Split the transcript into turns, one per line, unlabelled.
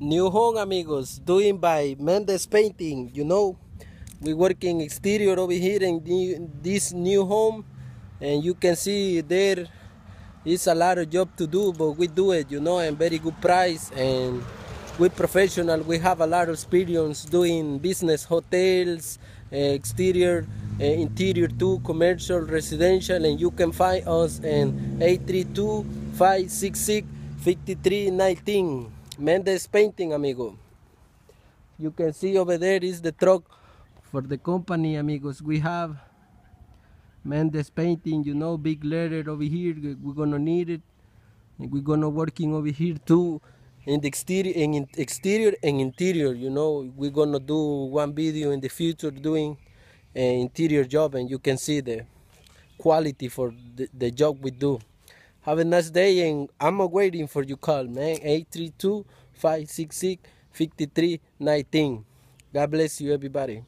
new home amigos doing by Mendez Painting you know. We working exterior over here in the, this new home and you can see there is a lot of job to do but we do it you know and very good price and we professional we have a lot of experience doing business hotels uh, exterior uh, interior too commercial residential and you can find us in 832 566 5319 Mendez Painting, amigo. You can see over there is the truck for the company, amigos. We have Mendez Painting, you know, big letter over here. We're gonna need it. We're gonna working over here too in the exterior in exterior and interior you know we're gonna do one video in the future doing an interior job and you can see the quality for the, the job we do have a nice day and I'm waiting for your call, man. 832 566 5319. God bless you, everybody.